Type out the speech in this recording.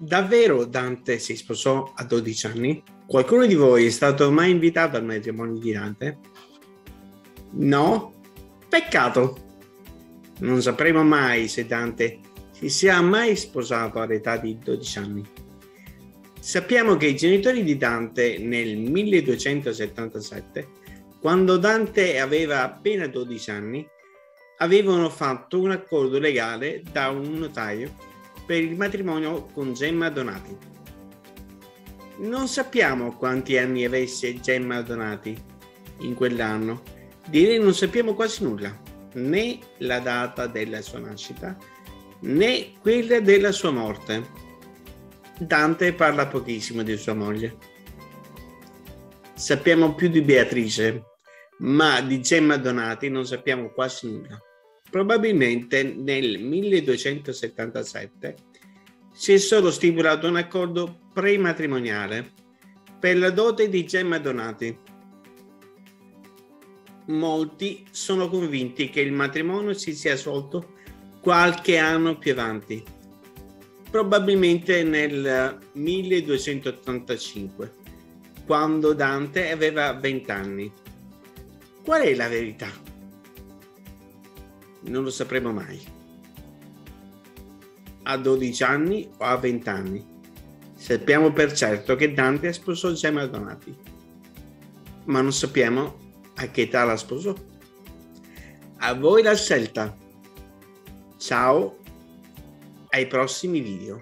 Davvero Dante si sposò a 12 anni? Qualcuno di voi è stato mai invitato al matrimonio di Dante? No? Peccato! Non sapremo mai se Dante si sia mai sposato all'età di 12 anni. Sappiamo che i genitori di Dante nel 1277, quando Dante aveva appena 12 anni, avevano fatto un accordo legale da un notaio per il matrimonio con Gemma Donati. Non sappiamo quanti anni avesse Gemma Donati in quell'anno, direi non sappiamo quasi nulla, né la data della sua nascita, né quella della sua morte. Dante parla pochissimo di sua moglie. Sappiamo più di Beatrice, ma di Gemma Donati non sappiamo quasi nulla. Probabilmente nel 1277 si è solo stipulato un accordo prematrimoniale per la dote di Gemma Donati. Molti sono convinti che il matrimonio si sia svolto qualche anno più avanti, probabilmente nel 1285, quando Dante aveva 20 anni. Qual è la verità? Non lo sapremo mai. A 12 anni o a 20 anni. Sappiamo per certo che Dante sposò Gemma Donati, ma non sappiamo a che età la sposò. A voi la scelta. Ciao, ai prossimi video.